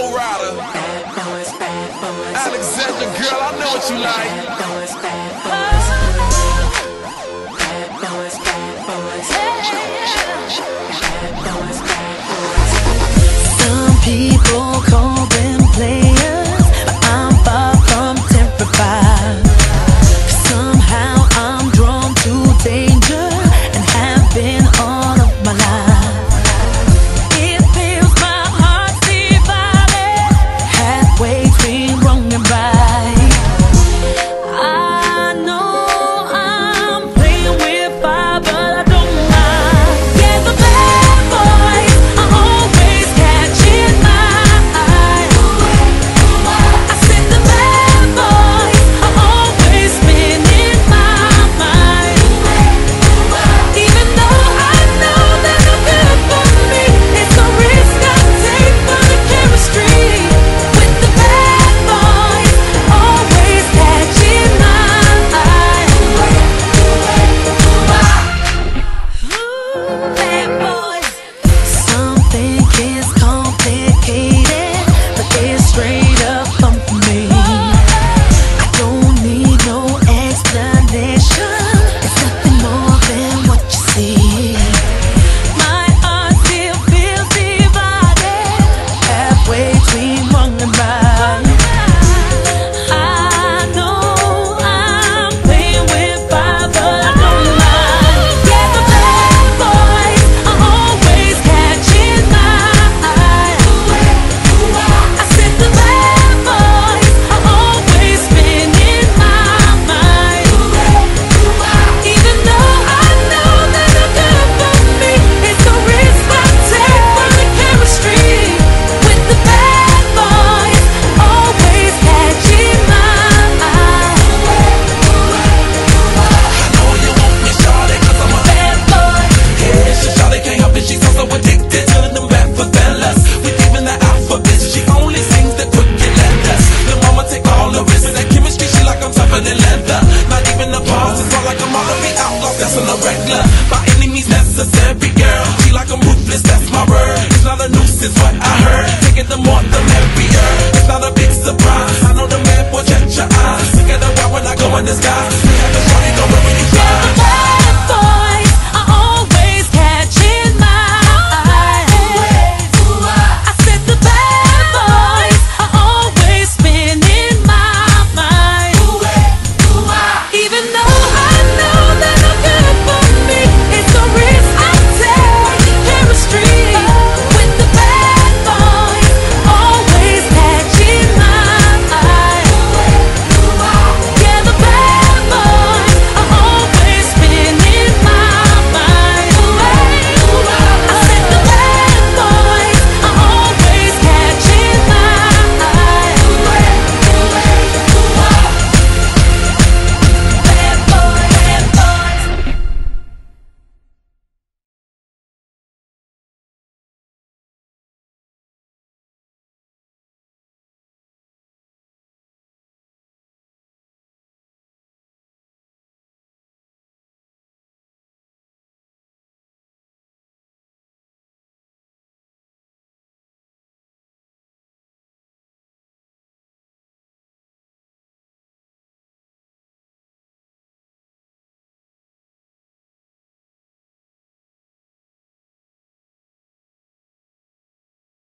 Flo Rida. Alexandra, girl, I know what you like. Some people that's on the regular. By any means necessary, girl. She like I'm ruthless, that's my word. It's not a noose, it's what I heard.